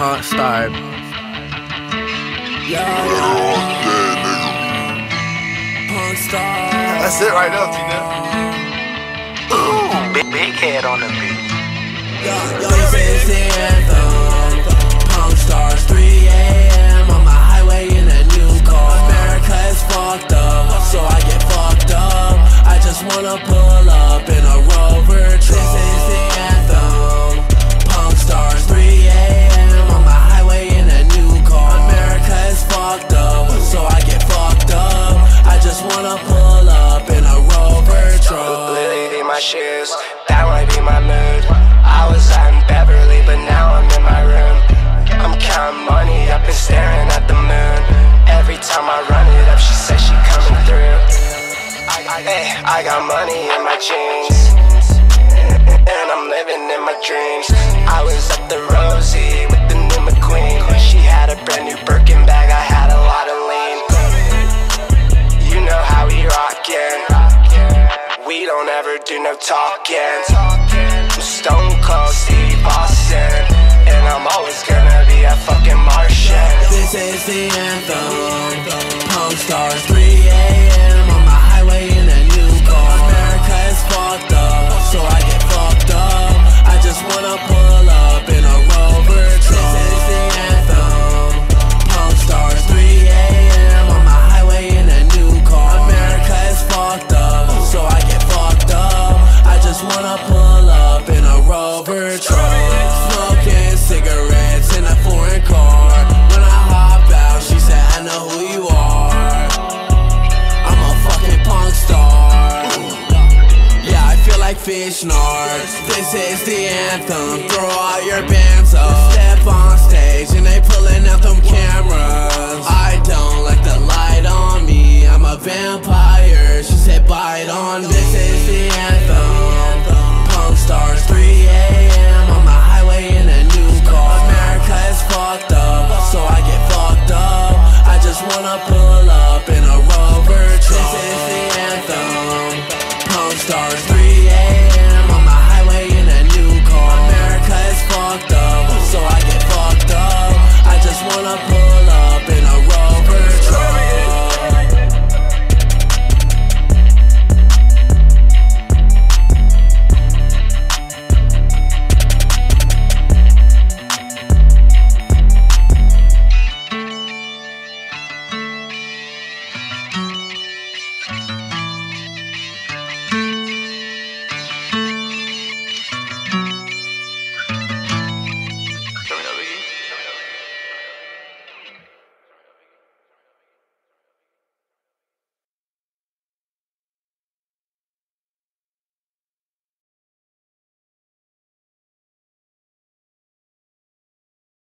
Punk Star. Yeah, Punk Star. That's it right now, Tina. Ooh, big, big head on the beat. Yo, yo, this is the anthem. Punk Stars, 3 a.m. on my highway in a new car. America is fucked up, so I get fucked up. I just wanna pull up in a Rover truck. This is the anthem. My shoes, that might be my mood. I was out in Beverly, but now I'm in my room. I'm counting money up and staring at the moon. Every time I run it up, she says she coming through. Hey, I got money in my jeans. And I'm living in my dreams. I was at the no talking. I'm Stone Cold Steve Austin, and I'm always gonna be a fucking Martian. This is the anthem. Punk stars, 3 a.m. just wanna pull up in a rover truck. Smoking cigarettes in a foreign car. When I hop out, she said, I know who you are. I'm a fucking punk star. Yeah, I feel like Fish Narc. This is the anthem, throw out your bands up. Step on stage and they pulling out them cameras.